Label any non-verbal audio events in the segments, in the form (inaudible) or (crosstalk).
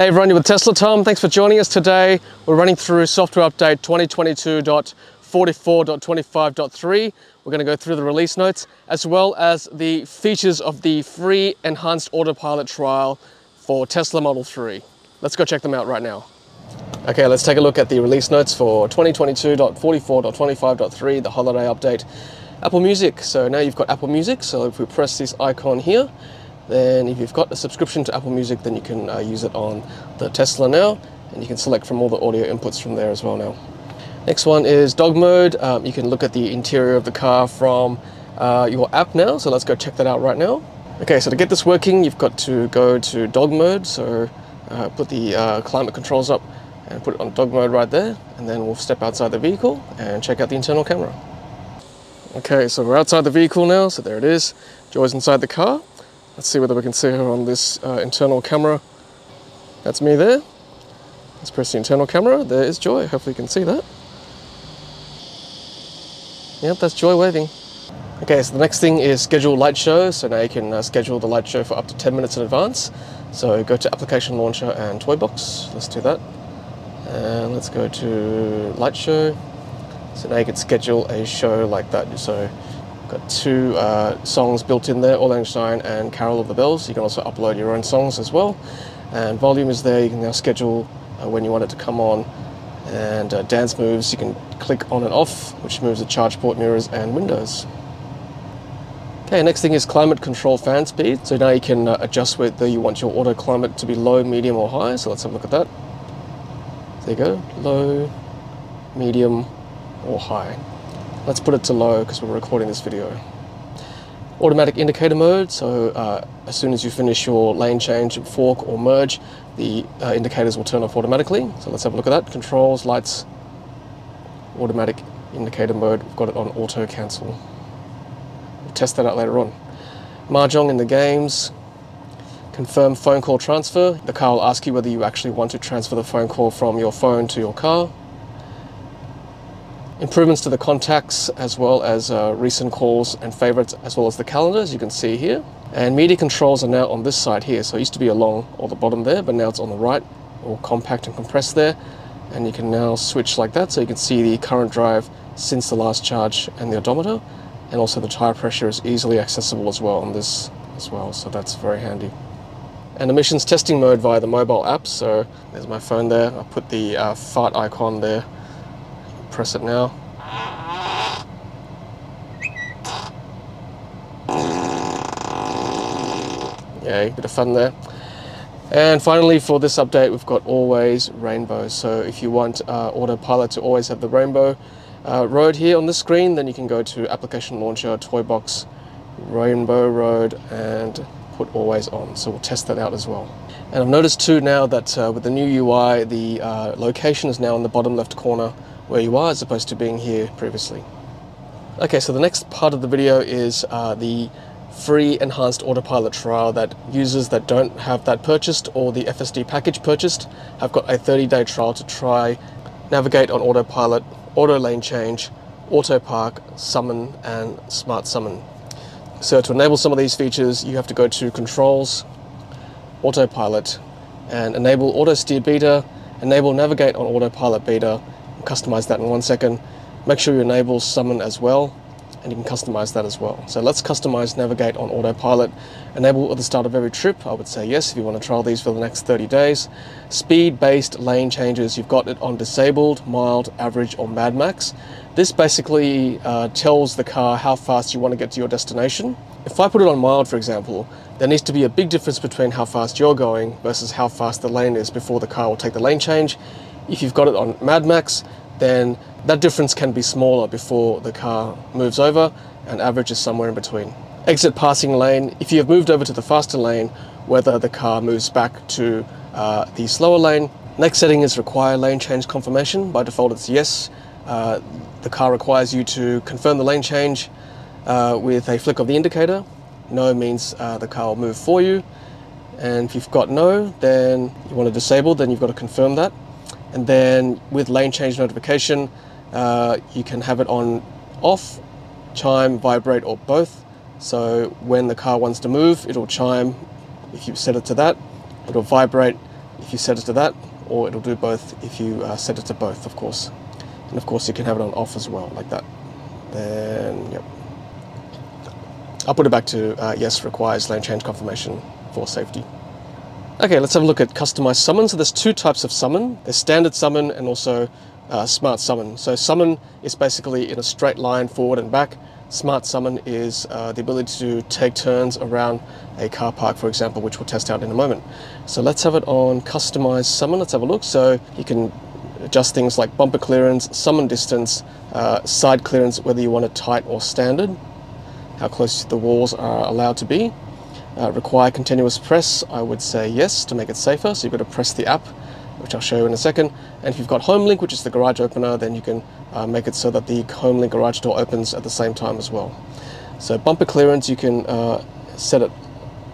Hey everyone, you're with Tesla Tom. Thanks for joining us today. We're running through software update 2022.44.25.3. We're going to go through the release notes as well as the features of the free enhanced autopilot trial for Tesla Model 3. Let's go check them out right now. Okay, let's take a look at the release notes for 2022.44.25.3, the holiday update. Apple Music. So now you've got Apple Music. So if we press this icon here, then if you've got a subscription to Apple Music, then you can uh, use it on the Tesla now, and you can select from all the audio inputs from there as well now. Next one is dog mode. Um, you can look at the interior of the car from uh, your app now, so let's go check that out right now. Okay, so to get this working, you've got to go to dog mode, so uh, put the uh, climate controls up and put it on dog mode right there, and then we'll step outside the vehicle and check out the internal camera. Okay, so we're outside the vehicle now, so there it is. Joy's inside the car. Let's see whether we can see her on this uh, internal camera. That's me there. Let's press the internal camera. There is Joy. Hopefully you can see that. Yep, that's Joy waving. Okay, so the next thing is schedule light show. So now you can uh, schedule the light show for up to 10 minutes in advance. So go to application launcher and toy box. Let's do that. And let's go to light show. So now you can schedule a show like that. So Got two uh, songs built in there, Syne and Carol of the Bells. You can also upload your own songs as well. And volume is there, you can now schedule uh, when you want it to come on. And uh, dance moves, you can click on and off, which moves the charge port mirrors and windows. Okay, next thing is climate control fan speed. So now you can uh, adjust whether you want your auto climate to be low, medium or high. So let's have a look at that. There you go, low, medium or high. Let's put it to low because we're recording this video. Automatic indicator mode, so uh, as soon as you finish your lane change, fork or merge, the uh, indicators will turn off automatically. So let's have a look at that. Controls, lights, automatic indicator mode. We've got it on auto cancel. We'll test that out later on. Mahjong in the games. Confirm phone call transfer. The car will ask you whether you actually want to transfer the phone call from your phone to your car. Improvements to the contacts as well as uh, recent calls and favorites as well as the calendar as you can see here. And media controls are now on this side here. So it used to be along or the bottom there, but now it's on the right, all compact and compressed there. And you can now switch like that so you can see the current drive since the last charge and the odometer. And also the tire pressure is easily accessible as well on this as well, so that's very handy. And emissions testing mode via the mobile app. So there's my phone there. I'll put the uh, fart icon there press it now. Yay, bit of fun there. And finally, for this update, we've got always rainbow. So if you want uh, autopilot to always have the rainbow uh, road here on the screen, then you can go to application launcher, toy box, rainbow road, and put always on. So we'll test that out as well. And I've noticed too now that uh, with the new UI, the uh, location is now in the bottom left corner where you are as opposed to being here previously. Okay, so the next part of the video is uh, the free enhanced autopilot trial that users that don't have that purchased or the FSD package purchased have got a 30 day trial to try navigate on autopilot, auto lane change, auto park, summon and smart summon. So to enable some of these features you have to go to controls, autopilot and enable auto steer beta, enable navigate on autopilot beta customize that in one second. Make sure you enable summon as well, and you can customize that as well. So let's customize navigate on autopilot. Enable at the start of every trip, I would say yes if you want to trial these for the next 30 days. Speed-based lane changes, you've got it on disabled, mild, average, or mad max. This basically uh, tells the car how fast you want to get to your destination. If I put it on mild, for example, there needs to be a big difference between how fast you're going versus how fast the lane is before the car will take the lane change. If you've got it on Mad Max, then that difference can be smaller before the car moves over and average is somewhere in between. Exit passing lane, if you have moved over to the faster lane, whether the car moves back to uh, the slower lane. Next setting is require lane change confirmation. By default it's yes. Uh, the car requires you to confirm the lane change uh, with a flick of the indicator. No means uh, the car will move for you. And if you've got no, then you want to disable, then you've got to confirm that. And then with lane change notification, uh, you can have it on off, chime, vibrate, or both. So when the car wants to move, it'll chime. If you set it to that, it'll vibrate if you set it to that, or it'll do both if you uh, set it to both, of course. And of course, you can have it on off as well, like that. Then, yep. I'll put it back to uh, yes, requires lane change confirmation for safety. Okay, let's have a look at customized summon. So there's two types of summon. There's standard summon and also uh, smart summon. So summon is basically in a straight line forward and back. Smart summon is uh, the ability to take turns around a car park, for example, which we'll test out in a moment. So let's have it on customized summon. Let's have a look. So you can adjust things like bumper clearance, summon distance, uh, side clearance, whether you want it tight or standard, how close the walls are allowed to be. Uh, require continuous press, I would say yes to make it safer. So you've got to press the app, which I'll show you in a second. And if you've got HomeLink, which is the garage opener, then you can uh, make it so that the HomeLink garage door opens at the same time as well. So bumper clearance, you can uh, set it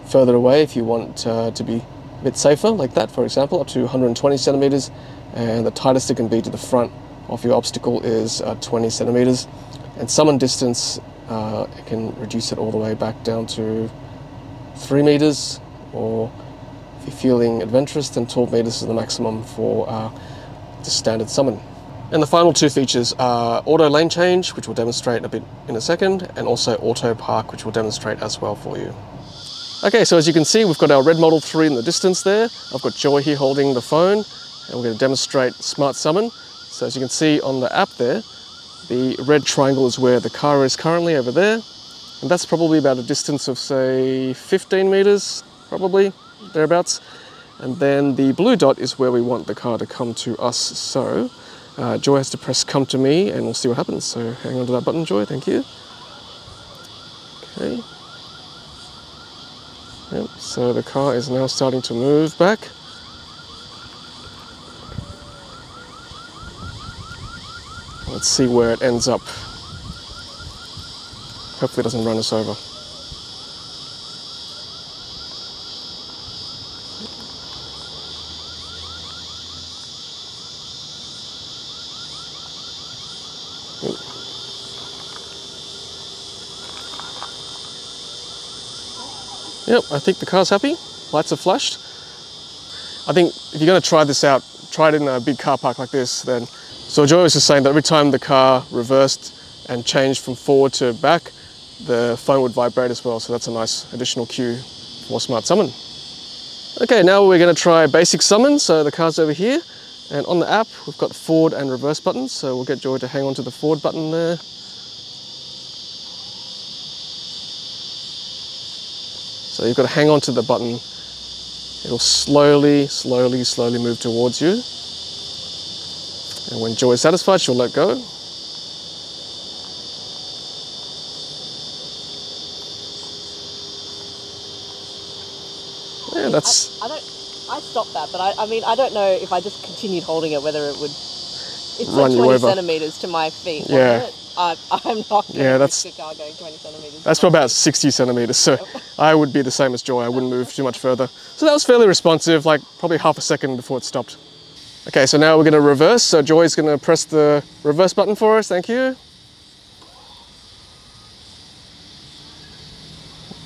further away if you want uh, to be a bit safer, like that, for example, up to 120 centimeters. And the tightest it can be to the front of your obstacle is uh, 20 centimeters. And summon distance, uh, it can reduce it all the way back down to three meters, or if you're feeling adventurous, then 12 meters is the maximum for uh, the standard summon. And the final two features are auto lane change, which we'll demonstrate a bit in a second, and also auto park, which we'll demonstrate as well for you. Okay, so as you can see, we've got our red Model 3 in the distance there. I've got Joy here holding the phone, and we're going to demonstrate Smart Summon. So as you can see on the app there, the red triangle is where the car is currently over there, and that's probably about a distance of say 15 meters, probably thereabouts. And then the blue dot is where we want the car to come to us. So uh, Joy has to press come to me and we'll see what happens. So hang on to that button, Joy, thank you. Okay. Yep, so the car is now starting to move back. Let's see where it ends up. Hopefully it doesn't run us over. Yep, I think the car's happy. Lights are flushed. I think if you're going to try this out, try it in a big car park like this. Then, so Joy was just saying that every time the car reversed and changed from forward to back, the phone would vibrate as well. So that's a nice additional cue for Smart Summon. Okay, now we're going to try basic summon. So the car's over here, and on the app we've got forward and reverse buttons. So we'll get Joy to hang on to the forward button there. So you've got to hang on to the button. It'll slowly, slowly, slowly move towards you. And when Joy is satisfied, she'll let go. That's. I, I don't. I stopped that, but I, I mean, I don't know if I just continued holding it, whether it would. It's Run like 20 centimeters to my feet. Yeah. I, I'm not going Yeah, to that's- risk a car going 20 centimeters. That's for about 60 centimeters, so (laughs) I would be the same as Joy. I wouldn't move too much further. So that was fairly responsive, like probably half a second before it stopped. Okay, so now we're going to reverse. So Joy's going to press the reverse button for us. Thank you.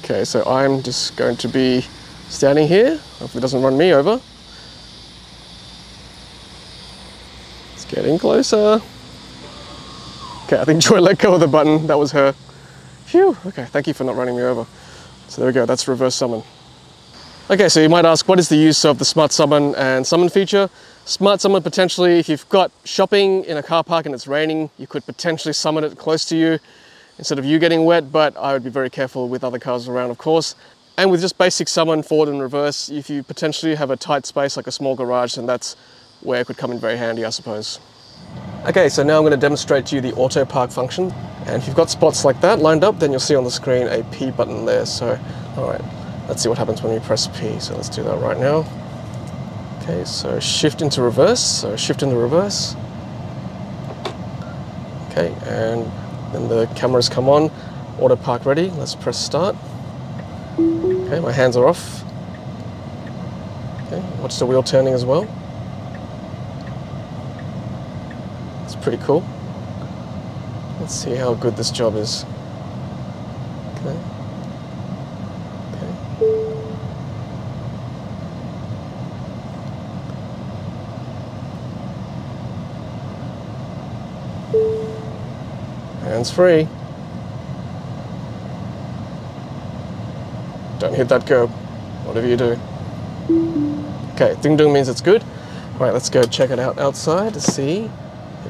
Okay, so I'm just going to be standing here. Hopefully it doesn't run me over. It's getting closer. Okay, I think Joy let go of the button. That was her. Phew, okay, thank you for not running me over. So there we go, that's reverse summon. Okay, so you might ask, what is the use of the Smart Summon and Summon feature? Smart Summon potentially, if you've got shopping in a car park and it's raining, you could potentially summon it close to you instead of you getting wet, but I would be very careful with other cars around, of course. And with just basic summon, forward and reverse, if you potentially have a tight space like a small garage, then that's where it could come in very handy, I suppose. Okay, so now I'm going to demonstrate to you the auto park function. And if you've got spots like that lined up, then you'll see on the screen a P button there. So, all right, let's see what happens when we press P. So let's do that right now. Okay, so shift into reverse. So shift into reverse. Okay, and then the cameras come on. Auto park ready. Let's press start. Okay, my hands are off. Okay, watch the wheel turning as well. It's pretty cool. Let's see how good this job is. Okay. Okay. Hands free. Hit that curb, whatever you do. Okay, ding dong means it's good. All right, let's go check it out outside to see.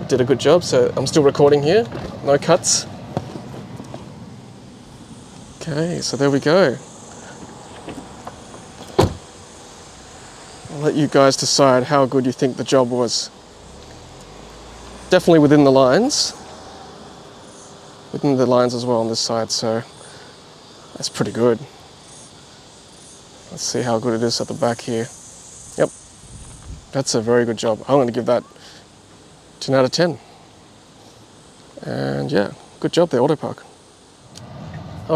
It did a good job, so I'm still recording here. No cuts. Okay, so there we go. I'll let you guys decide how good you think the job was. Definitely within the lines. Within the lines as well on this side, so that's pretty good. Let's see how good it is at the back here. Yep, that's a very good job. I'm going to give that 10 out of 10. And yeah, good job there, Autopark. All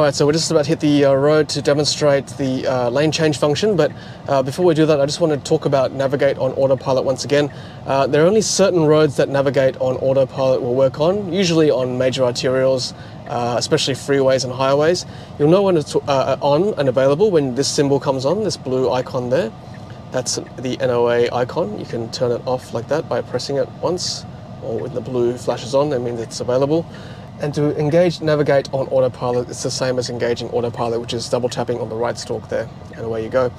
right, so we're just about to hit the uh, road to demonstrate the uh, lane change function, but uh, before we do that, I just want to talk about Navigate on Autopilot once again. Uh, there are only certain roads that Navigate on Autopilot will work on, usually on major arterials, uh, especially freeways and highways. You'll know when it's uh, on and available when this symbol comes on, this blue icon there. That's the NOA icon. You can turn it off like that by pressing it once, or when the blue flashes on, that means it's available. And to engage navigate on autopilot, it's the same as engaging autopilot, which is double tapping on the right stalk there, and away you go.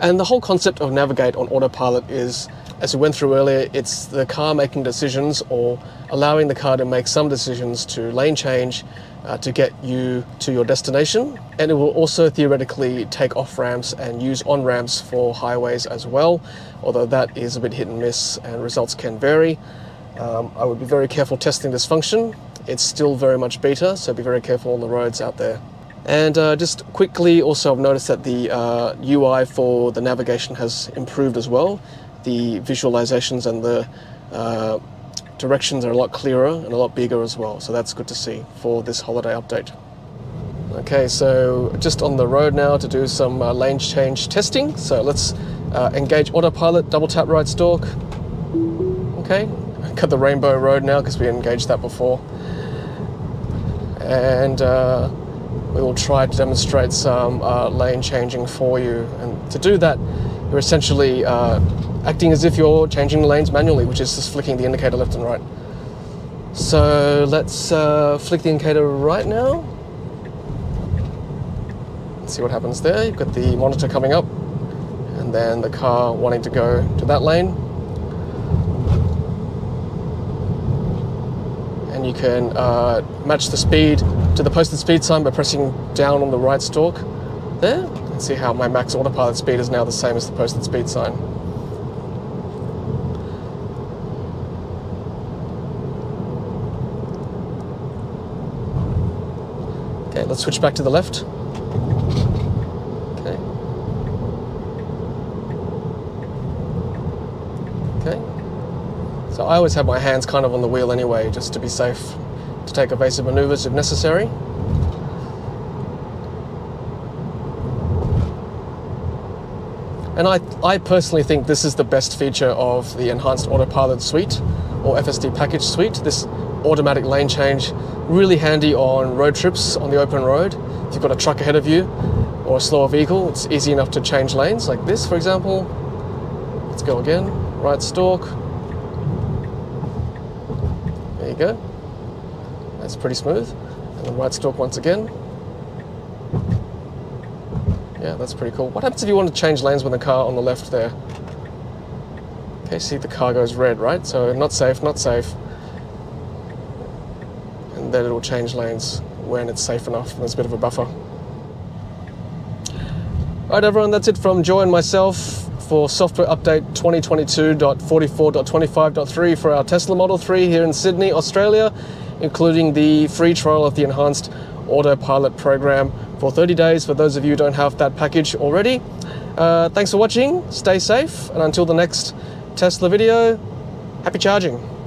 And the whole concept of navigate on autopilot is, as we went through earlier, it's the car making decisions or allowing the car to make some decisions to lane change uh, to get you to your destination. And it will also theoretically take off ramps and use on ramps for highways as well, although that is a bit hit and miss and results can vary. Um, I would be very careful testing this function it's still very much beta, so be very careful on the roads out there. And uh, just quickly, also I've noticed that the uh, UI for the navigation has improved as well. The visualizations and the uh, directions are a lot clearer and a lot bigger as well, so that's good to see for this holiday update. Okay, so just on the road now to do some uh, lane change testing. So let's uh, engage autopilot, double tap right stalk. Okay, (laughs) cut the rainbow road now because we engaged that before and uh, we will try to demonstrate some uh, lane changing for you. And to do that, you're essentially uh, acting as if you're changing the lanes manually, which is just flicking the indicator left and right. So let's uh, flick the indicator right now. Let's see what happens there. You've got the monitor coming up, and then the car wanting to go to that lane. And you can uh, match the speed to the posted speed sign by pressing down on the right stalk there and see how my max autopilot speed is now the same as the posted speed sign. Okay, let's switch back to the left. So I always have my hands kind of on the wheel anyway, just to be safe, to take evasive maneuvers if necessary. And I, I personally think this is the best feature of the Enhanced Autopilot Suite or FSD Package Suite. This automatic lane change, really handy on road trips on the open road. If you've got a truck ahead of you or a slower vehicle, it's easy enough to change lanes like this, for example. Let's go again, right stalk, go. That's pretty smooth. And the right stalk once again. Yeah, that's pretty cool. What happens if you want to change lanes with the car on the left there? Okay, see the car goes red, right? So not safe, not safe. And then it'll change lanes when it's safe enough and there's a bit of a buffer. Alright everyone, that's it from Joy and myself for software update 2022.44.25.3 for our Tesla Model 3 here in Sydney, Australia, including the free trial of the enhanced autopilot program for 30 days for those of you who don't have that package already. Uh, thanks for watching, stay safe, and until the next Tesla video, happy charging.